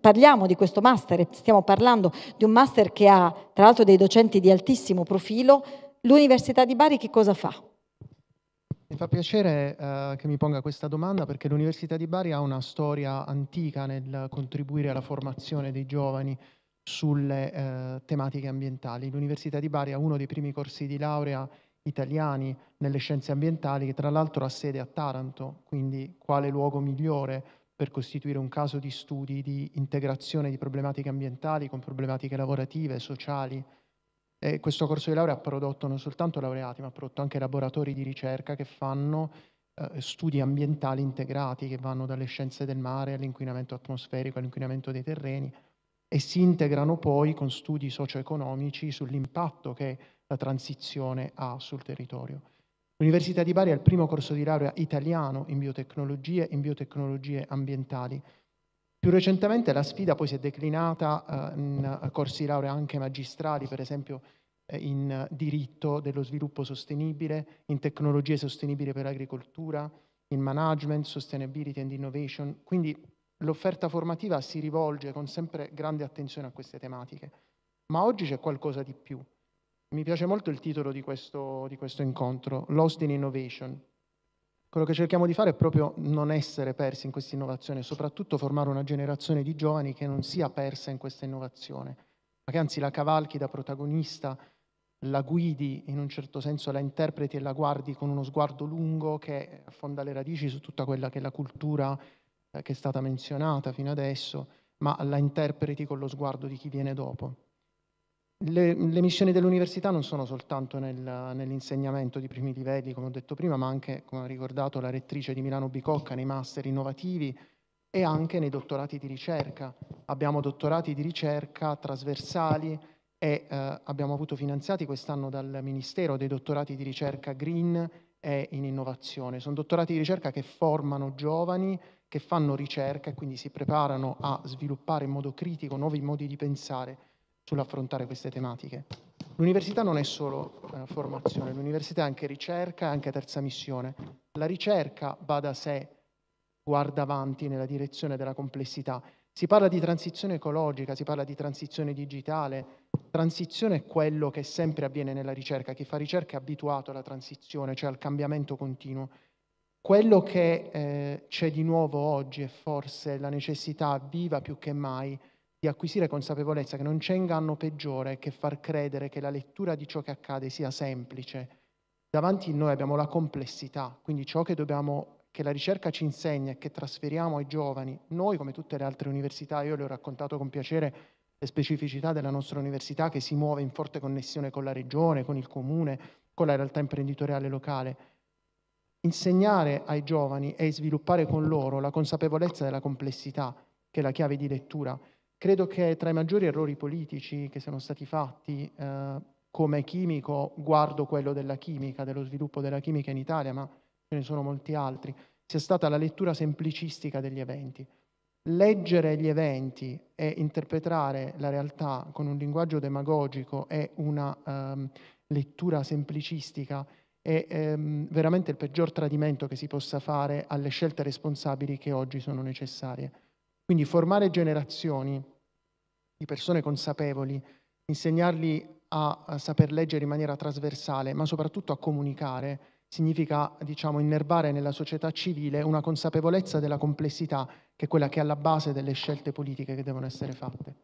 parliamo di questo master, stiamo parlando di un master che ha tra l'altro dei docenti di altissimo profilo, l'Università di Bari che cosa fa? Mi fa piacere eh, che mi ponga questa domanda perché l'Università di Bari ha una storia antica nel contribuire alla formazione dei giovani sulle eh, tematiche ambientali. L'Università di Bari ha uno dei primi corsi di laurea italiani nelle scienze ambientali che tra l'altro ha sede a Taranto, quindi quale luogo migliore per costituire un caso di studi di integrazione di problematiche ambientali con problematiche lavorative, sociali. E questo corso di laurea ha prodotto non soltanto laureati, ma ha prodotto anche laboratori di ricerca che fanno eh, studi ambientali integrati, che vanno dalle scienze del mare all'inquinamento atmosferico, all'inquinamento dei terreni, e si integrano poi con studi socio-economici sull'impatto che la transizione ha sul territorio. L'Università di Bari è il primo corso di laurea italiano in biotecnologie e in biotecnologie ambientali. Più recentemente la sfida poi si è declinata eh, in corsi di laurea anche magistrali, per esempio eh, in diritto dello sviluppo sostenibile, in tecnologie sostenibili per l'agricoltura, in management, sustainability and innovation. Quindi l'offerta formativa si rivolge con sempre grande attenzione a queste tematiche. Ma oggi c'è qualcosa di più. Mi piace molto il titolo di questo, di questo incontro, Lost in Innovation. Quello che cerchiamo di fare è proprio non essere persi in questa innovazione, soprattutto formare una generazione di giovani che non sia persa in questa innovazione, ma che anzi la cavalchi da protagonista, la guidi, in un certo senso la interpreti e la guardi con uno sguardo lungo che affonda le radici su tutta quella che è la cultura eh, che è stata menzionata fino adesso, ma la interpreti con lo sguardo di chi viene dopo. Le, le, missioni dell'università non sono soltanto nel, nell'insegnamento di primi livelli, come ho detto prima, ma anche, come ha ricordato la rettrice di Milano Bicocca, nei master innovativi e anche nei dottorati di ricerca. Abbiamo dottorati di ricerca trasversali e eh, abbiamo avuto finanziati quest'anno dal Ministero dei dottorati di ricerca green e in innovazione. Sono dottorati di ricerca che formano giovani, che fanno ricerca e quindi si preparano a sviluppare in modo critico nuovi modi di pensare sull'affrontare queste tematiche. L'università non è solo eh, formazione, l'università è anche ricerca anche terza missione. La ricerca va da sé, guarda avanti nella direzione della complessità. Si parla di transizione ecologica, si parla di transizione digitale. Transizione è quello che sempre avviene nella ricerca. Chi fa ricerca è abituato alla transizione, cioè al cambiamento continuo. quello che eh, c'è di nuovo oggi è forse la necessità viva più che mai di acquisire consapevolezza che non c'è inganno peggiore che far credere che la lettura di ciò che accade sia semplice. Davanti a noi abbiamo la complessità, quindi ciò che, dobbiamo, che la ricerca ci insegna e che trasferiamo ai giovani, noi come tutte le altre università, io le ho raccontato con piacere le specificità della nostra università che si muove in forte connessione con la regione, con il comune, con la realtà imprenditoriale locale. Insegnare ai giovani e sviluppare con loro la consapevolezza della complessità, che è la chiave di lettura, Credo che tra i maggiori errori politici che siano stati fatti, eh, come chimico, guardo quello della chimica, dello sviluppo della chimica in Italia, ma ce ne sono molti altri, sia stata la lettura semplicistica degli eventi. Leggere gli eventi e interpretare la realtà con un linguaggio demagogico e una um, lettura semplicistica è um, veramente il peggior tradimento che si possa fare alle scelte responsabili che oggi sono necessarie. Quindi formare generazioni di persone consapevoli, insegnargli a, a saper leggere in maniera trasversale, ma soprattutto a comunicare, significa diciamo, innervare nella società civile una consapevolezza della complessità che è quella che è alla base delle scelte politiche che devono essere fatte.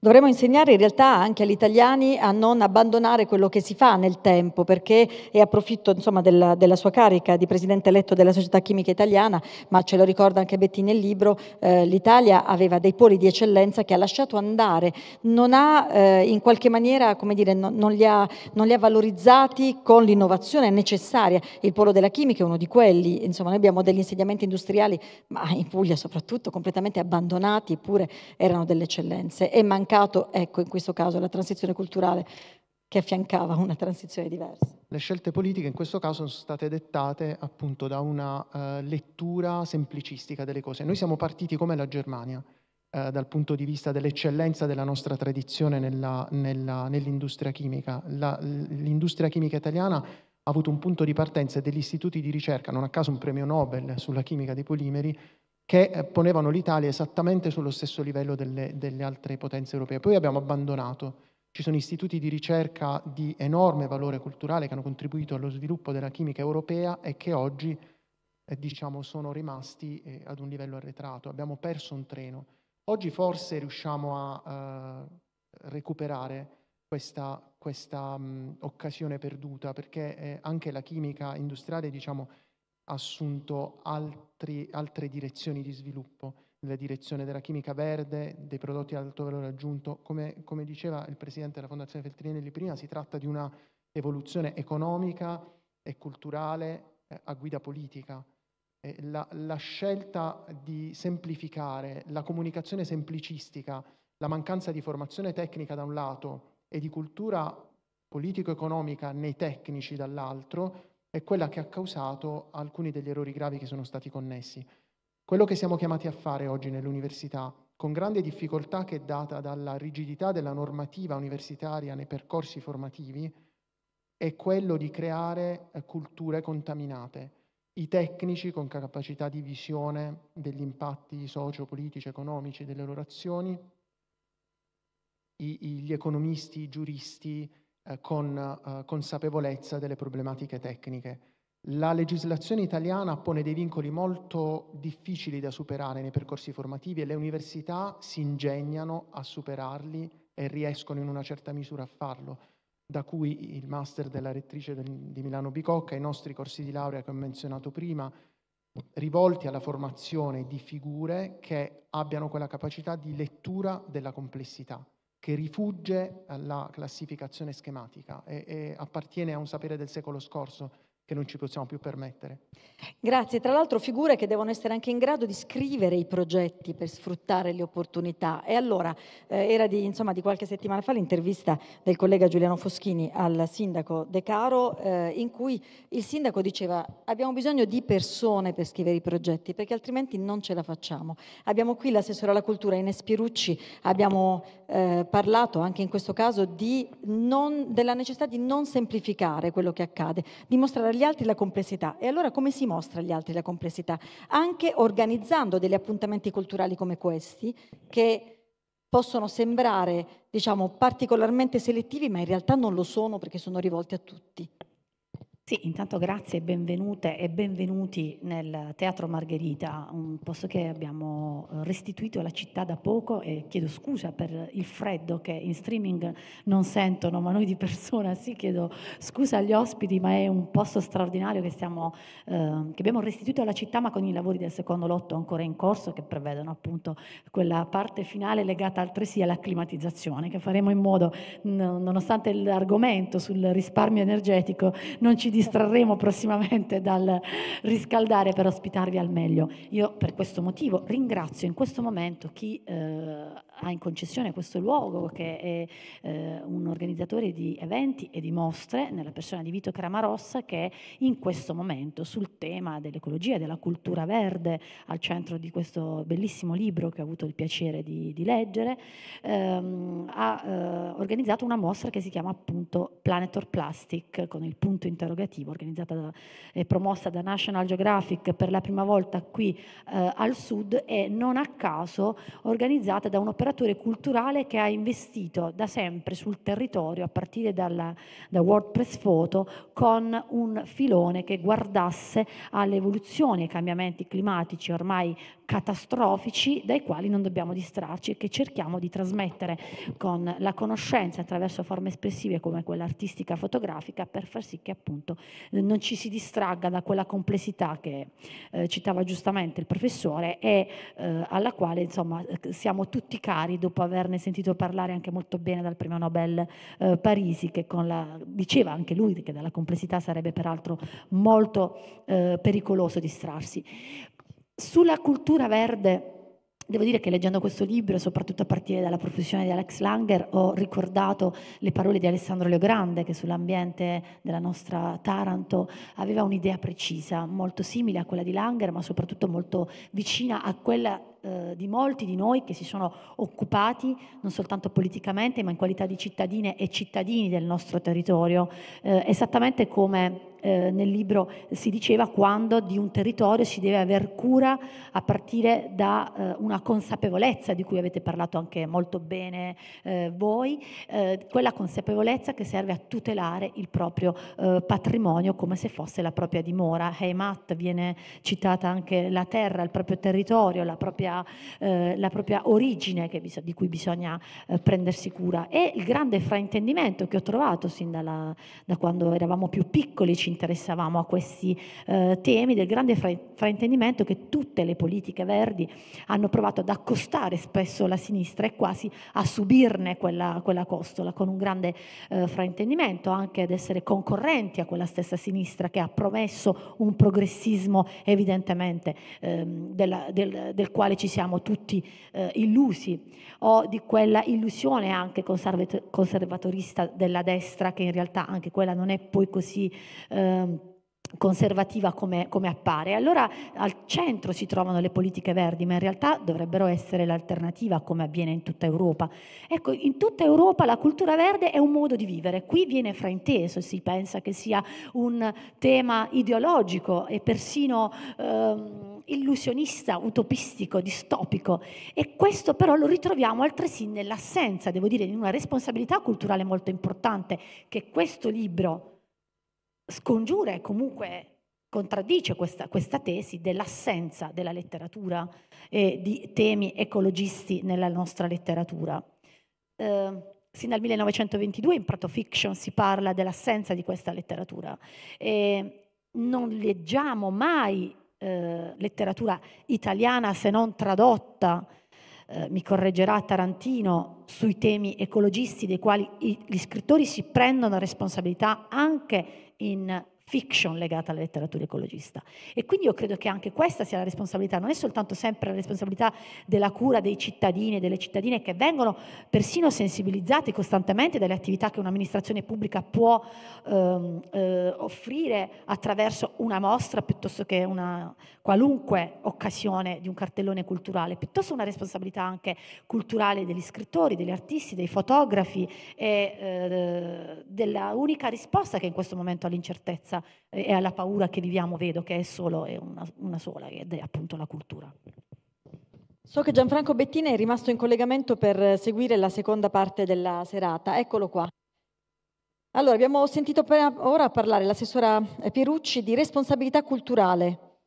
Dovremmo insegnare in realtà anche agli italiani a non abbandonare quello che si fa nel tempo, perché, e approfitto insomma, della, della, sua carica di presidente eletto della Società Chimica Italiana, ma ce lo ricorda anche Betti nel libro, eh, l'Italia aveva dei poli di eccellenza che ha lasciato andare, non ha eh, in qualche maniera, come dire, non, non, li ha, non, li ha, valorizzati con l'innovazione necessaria. Il polo della chimica è uno di quelli, insomma noi abbiamo degli insediamenti industriali, ma in Puglia soprattutto, completamente abbandonati, eppure erano delle eccellenze. E mancato, ecco, in questo caso, la transizione culturale che affiancava una transizione diversa. Le scelte politiche in questo caso sono state dettate appunto da una uh, lettura semplicistica delle cose. Noi siamo partiti come la Germania, uh, dal punto di vista dell'eccellenza della nostra tradizione nella, nella, nell'industria chimica. La, l'industria chimica italiana ha avuto un punto di partenza degli istituti di ricerca, non a caso un premio Nobel sulla chimica dei polimeri, che eh, ponevano l'Italia esattamente sullo stesso livello delle, delle altre potenze europee. Poi abbiamo abbandonato. Ci sono istituti di ricerca di enorme valore culturale che hanno contribuito allo sviluppo della chimica europea e che oggi eh, diciamo, sono rimasti eh, ad un livello arretrato. Abbiamo perso un treno. Oggi forse riusciamo a uh, recuperare questa, questa um, occasione perduta perché eh, anche la chimica industriale diciamo, assunto altri, altre direzioni di sviluppo, nella direzione della chimica verde, dei prodotti ad alto valore aggiunto. Come, come diceva il Presidente della Fondazione Feltrinelli prima, si tratta di una evoluzione economica e culturale eh, a guida politica. Eh, la, la scelta di semplificare, la comunicazione semplicistica, la mancanza di formazione tecnica da un lato e di cultura politico-economica nei tecnici dall'altro, è quella che ha causato alcuni degli errori gravi che sono stati connessi. Quello che siamo chiamati a fare oggi nell'università, con grande difficoltà che è data dalla rigidità della normativa universitaria nei percorsi formativi, è quello di creare eh, culture contaminate. I tecnici con capacità di visione degli impatti socio-politici, economici delle loro azioni, gli economisti, i giuristi, eh, con eh, consapevolezza delle problematiche tecniche. La legislazione italiana pone dei vincoli molto difficili da superare nei percorsi formativi e le università si ingegnano a superarli e riescono in una certa misura a farlo, da cui il master della rettrice di Milano Bicocca, i nostri corsi di laurea che ho menzionato prima, rivolti alla formazione di figure che abbiano quella capacità di lettura della complessità che rifugge alla classificazione schematica e, e appartiene a un sapere del secolo scorso che non ci possiamo più permettere. Grazie, tra l'altro figure che devono essere anche in grado di scrivere i progetti per sfruttare le opportunità. E allora eh, era di, insomma, di, qualche settimana fa l'intervista del collega Giuliano Foschini al sindaco De Caro eh, in cui il sindaco diceva abbiamo bisogno di persone per scrivere i progetti perché altrimenti non ce la facciamo. Abbiamo qui l'assessore alla cultura Ines Pierucci, abbiamo eh, parlato anche in questo caso non, della necessità di non semplificare quello che accade, di mostrare agli altri la complessità. E allora come si mostra agli altri la complessità? Anche organizzando degli appuntamenti culturali come questi che possono sembrare diciamo, particolarmente selettivi, ma in realtà non lo sono perché sono rivolti a tutti. Sì, intanto grazie e benvenute e benvenuti nel Teatro Margherita, un posto che abbiamo eh, restituito alla città da poco e chiedo scusa per il freddo che in streaming non sentono, ma noi di persona sì chiedo scusa agli ospiti, ma è un posto straordinario che, stiamo, eh, che abbiamo restituito alla città, ma con i lavori del secondo lotto ancora in corso che prevedono appunto quella parte finale legata altresì alla climatizzazione, che faremo in modo, nonostante l'argomento sul risparmio energetico, non ci distrarremo prossimamente dal riscaldare per ospitarvi al meglio. Io per questo motivo ringrazio in questo momento chi eh, ha in concessione questo luogo, che è eh, un organizzatore di eventi e di mostre, nella persona di Vito Cramarossa, che in questo momento sul tema dell'ecologia e della cultura verde, al centro di questo bellissimo libro che ho avuto il piacere di, di leggere, ehm, ha eh, organizzato una mostra che si chiama appunto Planetor Plastic, con il punto interrogativo, organizzata da, e promossa da National Geographic per la prima volta qui eh, al sud e non a caso organizzata da un'operazione operatore culturale che ha investito da sempre sul territorio, a partire dalla, da WordPress Photo, con un filone che guardasse alle evoluzioni e ai cambiamenti climatici ormai catastrofici dai quali non dobbiamo distrarci e che cerchiamo di trasmettere con la conoscenza attraverso forme espressive come quella artistica fotografica per far sì che appunto non ci si distragga da quella complessità che eh, citava giustamente il professore e eh, alla quale insomma siamo tutti cari dopo averne sentito parlare anche molto bene dal premio Nobel eh, Parisi che la, diceva anche lui che dalla complessità sarebbe peraltro molto eh, pericoloso distrarsi. Sulla cultura verde, devo dire che leggendo questo libro, soprattutto a partire dalla professione di Alex Langer, ho ricordato le parole di Alessandro Leogrande, che sull'ambiente della nostra Taranto aveva un'idea precisa, molto simile a quella di Langer, ma soprattutto molto vicina a quella eh, di molti di noi che si sono occupati non soltanto politicamente, ma in qualità di cittadine e cittadini del nostro territorio, eh, esattamente come eh, nel libro si diceva quando di un territorio si deve aver cura a partire da eh, una consapevolezza di cui avete parlato anche molto bene eh, voi, eh, quella consapevolezza che serve a tutelare il proprio eh, patrimonio come se fosse la propria dimora. Heimat viene citata anche la terra, il proprio territorio, la propria, eh, la propria origine bis- di cui bisogna prendersi cura. E il grande fraintendimento che ho trovato sin dalla, da quando eravamo più piccoli, ci interessavamo a questi eh, temi, del grande fra- fraintendimento che tutte le politiche verdi hanno provato ad accostare spesso la sinistra e quasi a subirne quella, quella costola, con un grande eh, fraintendimento, anche ad essere concorrenti a quella stessa sinistra che ha promesso un progressismo evidentemente ehm, della, del, del, quale ci siamo tutti eh, illusi, o di quella illusione anche conservatorista della destra che in realtà anche quella non è poi così eh, conservativa come, come, appare. Allora al centro si trovano le politiche verdi, ma in realtà dovrebbero essere l'alternativa come avviene in tutta Europa. Ecco, in tutta Europa la cultura verde è un modo di vivere, qui viene frainteso, si pensa che sia un tema ideologico e persino ehm, illusionista, utopistico, distopico e questo però lo ritroviamo altresì nell'assenza, devo dire, di una responsabilità culturale molto importante che questo libro scongiura e comunque contraddice questa, questa tesi dell'assenza della letteratura e di temi ecologisti nella nostra letteratura. Eh, sin dal 1922 in Prato Fiction si parla dell'assenza di questa letteratura e non leggiamo mai eh, letteratura italiana se non tradotta eh, mi correggerà Tarantino, sui temi ecologisti dei quali gli scrittori si prendono responsabilità anche in fiction legata alla letteratura ecologista. E quindi io credo che anche questa sia la responsabilità, non è soltanto sempre la responsabilità della cura dei cittadini e delle cittadine che vengono persino sensibilizzati costantemente dalle attività che un'amministrazione pubblica può ehm, eh, offrire attraverso una mostra piuttosto che una qualunque occasione di un cartellone culturale, piuttosto una responsabilità anche culturale degli scrittori, degli artisti, dei fotografi e eh, della unica risposta che in questo momento all'incertezza e alla paura che viviamo vedo che è solo è una, una sola ed è appunto la cultura. So che Gianfranco Bettina è rimasto in collegamento per seguire la seconda parte della serata. Eccolo qua. Allora, abbiamo sentito ora parlare l'assessora Pierucci di responsabilità culturale.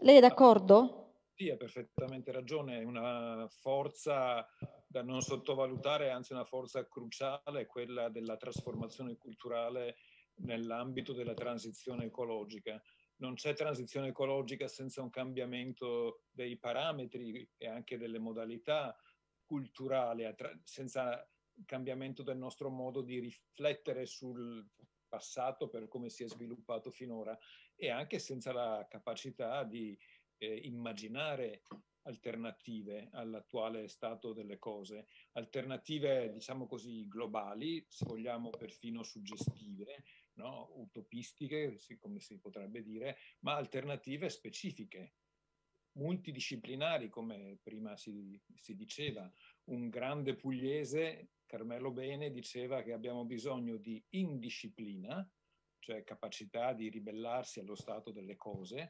Lei è d'accordo? Sì, ha perfettamente ragione, è una forza da non sottovalutare, anzi una forza cruciale, quella della trasformazione culturale nell'ambito della transizione ecologica. Non c'è transizione ecologica senza un cambiamento dei parametri e anche delle modalità culturali, senza cambiamento del nostro modo di riflettere sul passato per come si è sviluppato finora e anche senza la capacità di eh, immaginare alternative all'attuale stato delle cose, alternative diciamo così globali, se vogliamo perfino suggestive, no? utopistiche, come si potrebbe dire, ma alternative specifiche, multidisciplinari, come prima si, si diceva. Un grande pugliese Carmelo Bene diceva che abbiamo bisogno di indisciplina, cioè capacità di ribellarsi allo stato delle cose,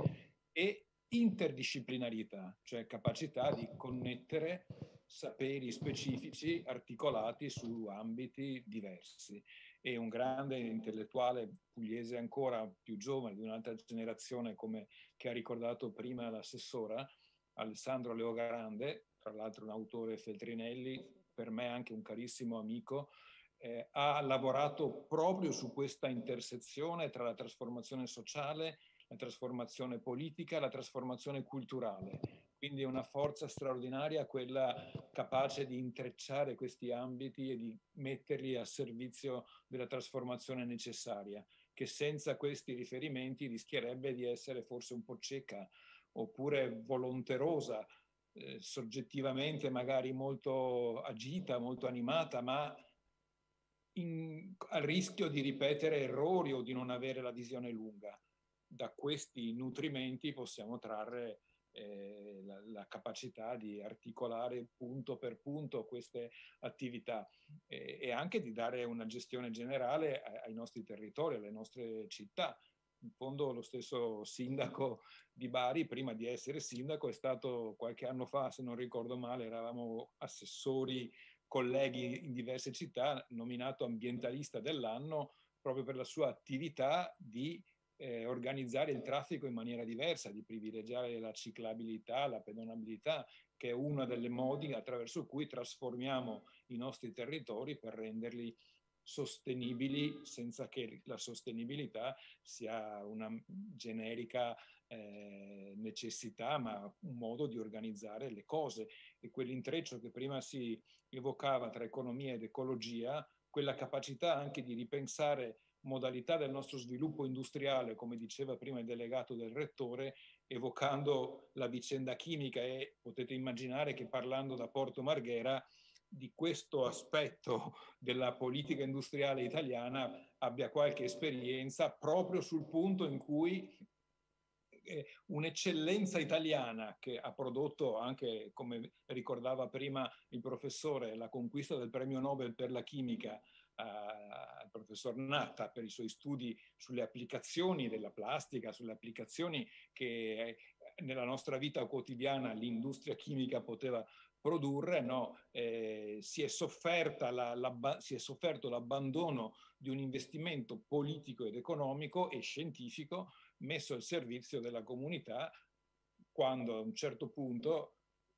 e interdisciplinarietà, cioè capacità di connettere saperi specifici articolati su ambiti diversi. E un grande intellettuale pugliese ancora più giovane, di un'altra generazione, come che ha ricordato prima l'assessora, Alessandro Leogarande, tra l'altro un autore Feltrinelli, per me anche un carissimo amico, eh, ha lavorato proprio su questa intersezione tra la trasformazione sociale, la trasformazione politica la trasformazione culturale. Quindi è una forza straordinaria quella capace di intrecciare questi ambiti e di metterli a servizio della trasformazione necessaria, che senza questi riferimenti rischierebbe di essere forse un po' cieca oppure volonterosa eh, soggettivamente magari molto agita, molto animata, ma in, al rischio di ripetere errori o di non avere la visione lunga. Da questi nutrimenti possiamo trarre eh, la, la, capacità di articolare punto per punto queste attività eh, e anche di dare una gestione generale ai, ai nostri territori, alle nostre città. In fondo lo stesso sindaco di Bari, prima di essere sindaco, è stato qualche anno fa, se non ricordo male, eravamo assessori, colleghi in diverse città, nominato ambientalista dell'anno proprio per la sua attività di eh, organizzare il traffico in maniera diversa, di privilegiare la ciclabilità, la pedonabilità, che è uno dei modi attraverso cui trasformiamo i nostri territori per renderli sostenibili senza che la sostenibilità sia una generica eh, necessità, ma un modo di organizzare le cose. E quell'intreccio che prima si evocava tra economia ed ecologia, quella capacità anche di ripensare modalità del nostro sviluppo industriale, come diceva prima il delegato del rettore, evocando la vicenda chimica e potete immaginare che parlando da Porto Marghera di questo aspetto della politica industriale italiana abbia qualche esperienza proprio sul punto in cui eh, un'eccellenza italiana che ha prodotto anche, come ricordava prima il professore, la conquista del premio Nobel per la chimica al professor Natta per i suoi studi sulle applicazioni della plastica, sulle applicazioni che eh, nella nostra vita quotidiana l'industria chimica poteva produrre, no? eh, si, è la, la, si, è sofferto l'abbandono di un investimento politico ed economico e scientifico messo al servizio della comunità quando a un certo punto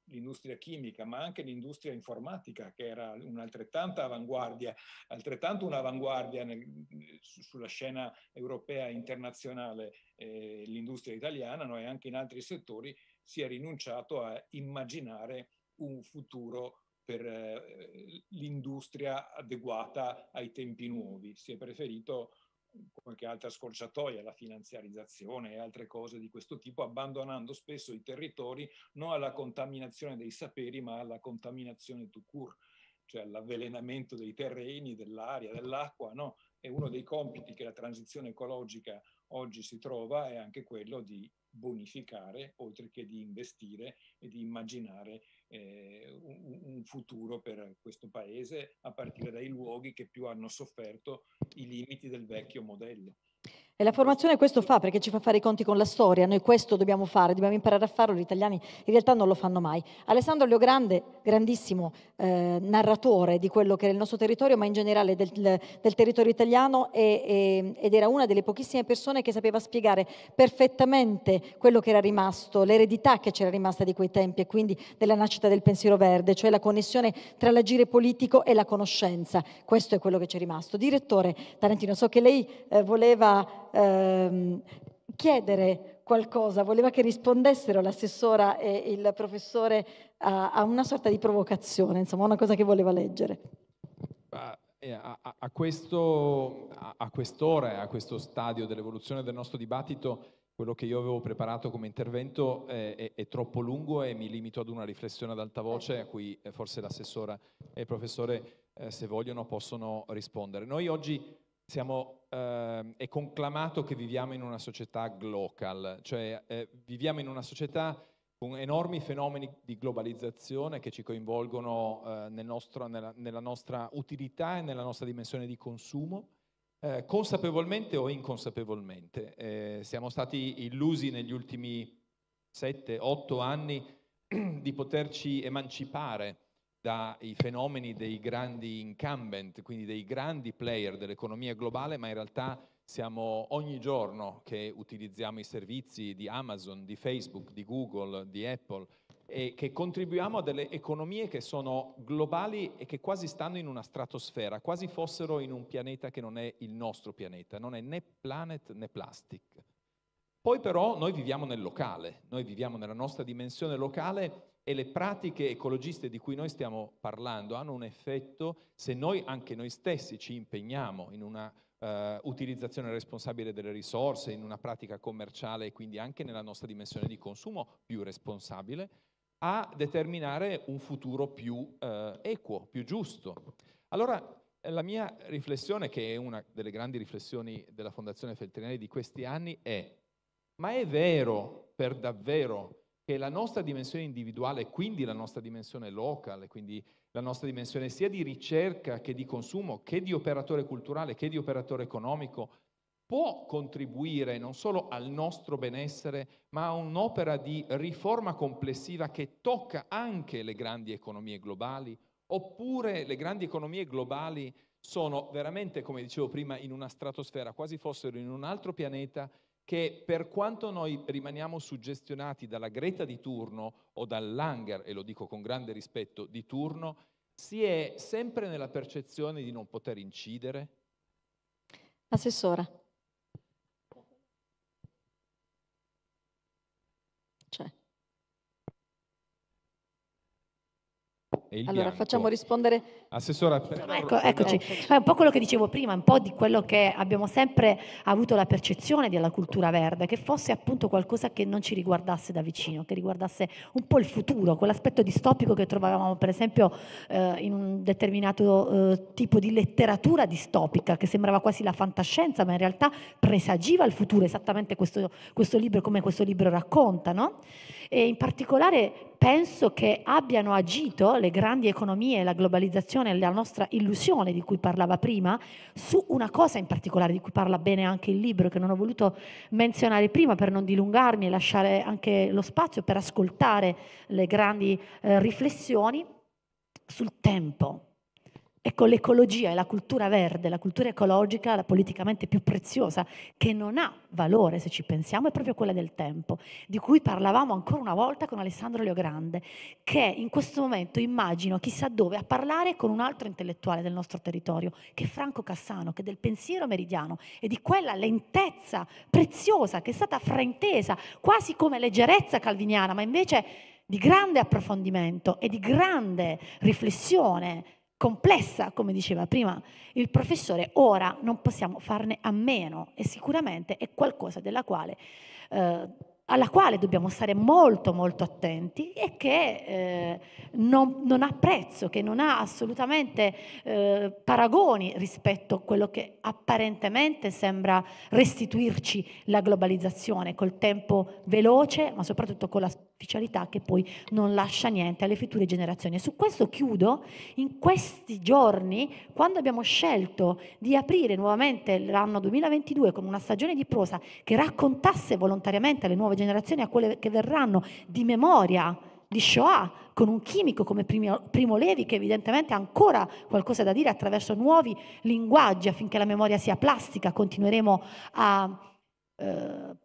l'industria chimica, ma anche l'industria informatica, che era un'altrettanta avanguardia, altrettanto un'avanguardia nel, sulla scena europea e internazionale, eh, l'industria italiana, no? e anche in altri settori, si è rinunciato a immaginare un futuro per eh, l'industria adeguata ai tempi nuovi. Si è preferito qualche altra scorciatoia, la finanziarizzazione e altre cose di questo tipo, abbandonando spesso i territori non alla contaminazione dei saperi, ma alla contaminazione tout court, cioè all'avvelenamento dei terreni, dell'aria, dell'acqua. No? E uno dei compiti che la transizione ecologica oggi si trova è anche quello di bonificare, oltre che di investire e di immaginare eh, un, un, futuro per questo paese a partire dai luoghi che più hanno sofferto i limiti del vecchio modello. E la formazione questo fa perché ci fa fare i conti con la storia, noi questo dobbiamo fare, dobbiamo imparare a farlo, gli italiani in realtà non lo fanno mai. Alessandro Leogrande, grandissimo eh, narratore di quello che era il nostro territorio, ma in generale del, del territorio italiano e, e, ed era una delle pochissime persone che sapeva spiegare perfettamente quello che era rimasto, l'eredità che c'era rimasta di quei tempi e quindi della nascita del pensiero verde, cioè la connessione tra l'agire politico e la conoscenza. Questo è quello che ci è rimasto. Direttore Tarantino, so che lei eh, voleva ehm, chiedere qualcosa, voleva che rispondessero l'assessora e il professore a, a, una sorta di provocazione, insomma, una cosa che voleva leggere. Eh, a, a, questo, a quest'ora, a questo stadio dell'evoluzione del nostro dibattito, quello che io avevo preparato come intervento è, è, è, troppo lungo e mi limito ad una riflessione ad alta voce a cui eh, forse l'assessora e il professore, eh, se vogliono, possono rispondere. Noi oggi siamo, eh, è conclamato che viviamo in una società global, cioè eh, viviamo in una società con enormi fenomeni di globalizzazione che ci coinvolgono eh, nel nostro, nella, nella, nostra utilità e nella nostra dimensione di consumo, eh, consapevolmente o inconsapevolmente. Eh, siamo stati illusi negli ultimi 7-8 anni di poterci emancipare dai fenomeni dei grandi incumbent, quindi dei grandi player dell'economia globale, ma in realtà siamo ogni giorno che utilizziamo i servizi di Amazon, di Facebook, di Google, di Apple e che contribuiamo a delle economie che sono globali e che quasi stanno in una stratosfera, quasi fossero in un pianeta che non è il nostro pianeta, non è né planet né plastic. Poi però noi viviamo nel locale, noi viviamo nella nostra dimensione locale e le pratiche ecologiste di cui noi stiamo parlando hanno un effetto se noi anche noi stessi ci impegniamo in una uh, utilizzazione responsabile delle risorse, in una pratica commerciale e quindi anche nella nostra dimensione di consumo più responsabile, a determinare un futuro più uh, equo, più giusto. Allora, la mia riflessione, che è una delle grandi riflessioni della Fondazione Feltrinelli di questi anni, è ma è vero per davvero che la nostra dimensione individuale, quindi la nostra dimensione locale, quindi la nostra dimensione sia di ricerca che di consumo, che di operatore culturale, che di operatore economico, può contribuire non solo al nostro benessere, ma a un'opera di riforma complessiva che tocca anche le grandi economie globali, oppure le grandi economie globali sono veramente, come dicevo prima, in una stratosfera, quasi fossero in un altro pianeta che per quanto noi rimaniamo suggestionati dalla Greta di turno o dall'Anger, e lo dico con grande rispetto, di turno, si è sempre nella percezione di non poter incidere? Assessora. allora facciamo rispondere. Assessora, per... ecco, eccoci. È un po' quello che dicevo prima, un po' di quello che abbiamo sempre avuto la percezione della cultura verde, che fosse appunto qualcosa che non ci riguardasse da vicino, che riguardasse un po' il futuro, quell'aspetto distopico che trovavamo per esempio eh, in un determinato eh, tipo di letteratura distopica, che sembrava quasi la fantascienza, ma in realtà presagiva il futuro, esattamente questo, questo libro, come questo libro racconta, no? E in particolare penso che abbiano agito le grandi economie, la globalizzazione, la nostra illusione di cui parlava prima, su una cosa in particolare di cui parla bene anche il libro, che non ho voluto menzionare prima per non dilungarmi e lasciare anche lo spazio per ascoltare le grandi eh, riflessioni sul tempo Ecco, l'ecologia e la cultura verde, la cultura ecologica, la politicamente più preziosa, che non ha valore se ci pensiamo, è proprio quella del tempo, di cui parlavamo ancora una volta con Alessandro Leogrande, che in questo momento immagino chissà dove a parlare con un altro intellettuale del nostro territorio, che è Franco Cassano, che è del pensiero meridiano e di quella lentezza preziosa che è stata fraintesa, quasi come leggerezza calviniana, ma invece di grande approfondimento e di grande riflessione complessa, come diceva prima il professore, ora non possiamo farne a meno e sicuramente è qualcosa quale, eh, alla quale dobbiamo stare molto molto attenti e che eh, non, non, ha prezzo, che non ha assolutamente eh, paragoni rispetto a quello che apparentemente sembra restituirci la globalizzazione col tempo veloce, ma soprattutto con la superficialità che poi non lascia niente alle future generazioni. E su questo chiudo, in questi giorni, quando abbiamo scelto di aprire nuovamente l'anno 2022 con una stagione di prosa che raccontasse volontariamente alle nuove generazioni, a quelle che verranno, di memoria di Shoah, con un chimico come Primo Levi che evidentemente ha ancora qualcosa da dire attraverso nuovi linguaggi affinché la memoria sia plastica, continueremo a eh,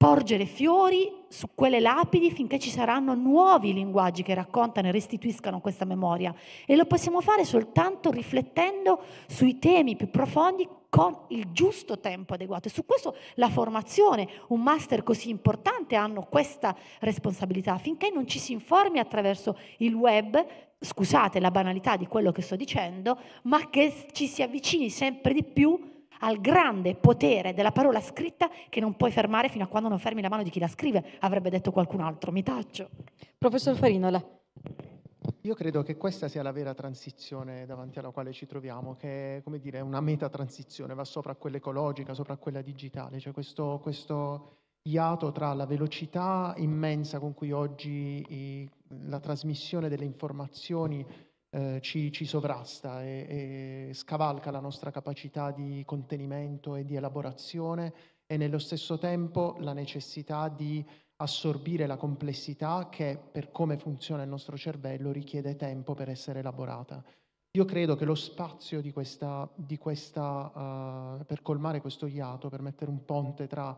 porgere fiori su quelle lapidi finché ci saranno nuovi linguaggi che raccontano e restituiscano questa memoria. E lo possiamo fare soltanto riflettendo sui temi più profondi con il giusto tempo adeguato. E su questo la formazione, un master così importante hanno questa responsabilità, affinché non ci si informi attraverso il web, scusate la banalità di quello che sto dicendo, ma che ci si avvicini sempre di più al grande potere della parola scritta che non puoi fermare fino a quando non fermi la mano di chi la scrive, avrebbe detto qualcun altro. Mi taccio. Professor Farinola. Io credo che questa sia la vera transizione davanti alla quale ci troviamo, che è come dire, una metatransizione, va sopra quella ecologica, sopra quella digitale, cioè questo, questo iato tra la velocità immensa con cui oggi i, la trasmissione delle informazioni eh, ci, ci, sovrasta e, e, scavalca la nostra capacità di contenimento e di elaborazione e nello stesso tempo la necessità di assorbire la complessità che per come funziona il nostro cervello richiede tempo per essere elaborata. Io credo che lo spazio di questa, di questa uh, per colmare questo iato, per mettere un ponte tra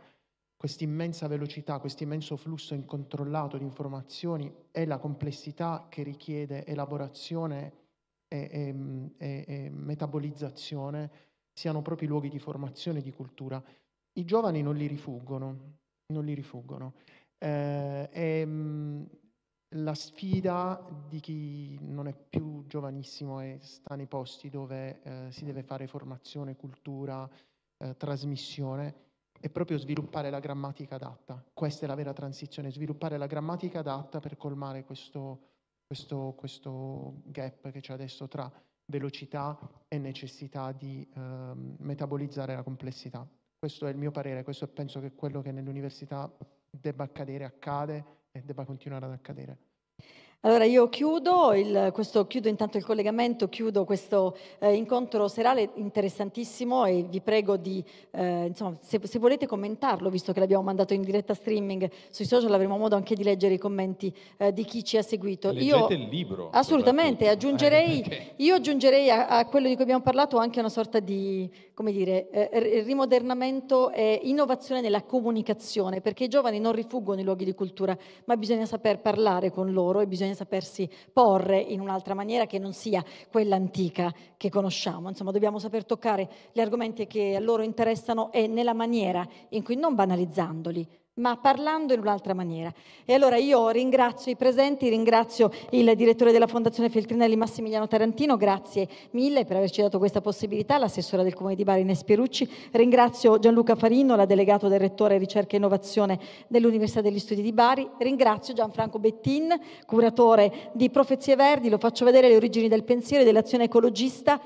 questa immensa velocità, questo immenso flusso incontrollato di informazioni e la complessità che richiede elaborazione e, e, e, e metabolizzazione siano proprio luoghi di formazione e di cultura. I giovani non li rifuggono, non li rifuggono. Eh, e, mh, la sfida di chi non è più giovanissimo e sta nei posti dove eh, si deve fare formazione, cultura, eh, trasmissione, è proprio sviluppare la grammatica adatta. Questa è la vera transizione, sviluppare la grammatica adatta per colmare questo, questo, questo gap che c'è adesso tra velocità e necessità di eh, metabolizzare la complessità. Questo è il mio parere, questo penso che quello che nell'università debba accadere accade e debba continuare ad accadere. Allora io chiudo, il, questo, chiudo intanto il collegamento, chiudo questo eh, incontro serale interessantissimo e vi prego di, eh, insomma, se, se, volete commentarlo, visto che l'abbiamo mandato in diretta streaming sui social, avremo modo anche di leggere i commenti eh, di chi ci ha seguito. Leggete io, il libro. Assolutamente, aggiungerei, eh, io aggiungerei a, a, quello di cui abbiamo parlato anche una sorta di, come dire, eh, rimodernamento e innovazione nella comunicazione, perché i giovani non rifuggono i luoghi di cultura, ma bisogna saper parlare con loro e bisogna sapersi porre in un'altra maniera che non sia quella antica che conosciamo. Insomma, dobbiamo saper toccare gli argomenti che a loro interessano e nella maniera in cui, non banalizzandoli, ma parlando in un'altra maniera. E allora io ringrazio i presenti, ringrazio il direttore della Fondazione Feltrinelli Massimiliano Tarantino, grazie mille per averci dato questa possibilità, l'assessora del Comune di Bari Ines Pierucci, ringrazio Gianluca Farino, la delegato del Rettore Ricerca e Innovazione dell'Università degli Studi di Bari, ringrazio Gianfranco Bettin, curatore di Profezie Verdi, lo faccio vedere le origini del pensiero e dell'azione ecologista,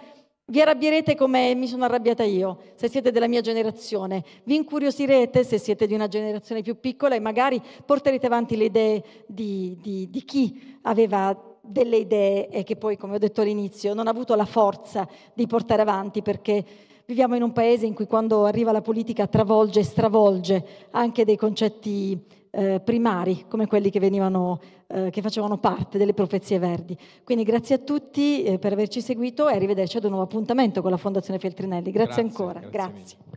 vi arrabbierete come mi sono arrabbiata io, se siete della mia generazione. Vi incuriosirete se siete di una generazione più piccola e magari porterete avanti le idee di, di, di chi aveva delle idee e che poi, come ho detto all'inizio, non ha avuto la forza di portare avanti perché viviamo in un paese in cui quando arriva la politica travolge e stravolge anche dei concetti eh, primari come quelli che, venivano, eh, che facevano parte delle profezie verdi. Quindi grazie a tutti eh, per averci seguito e arrivederci ad un nuovo appuntamento con la Fondazione Feltrinelli. Grazie, grazie ancora. Grazie. grazie.